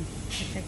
Mm, effect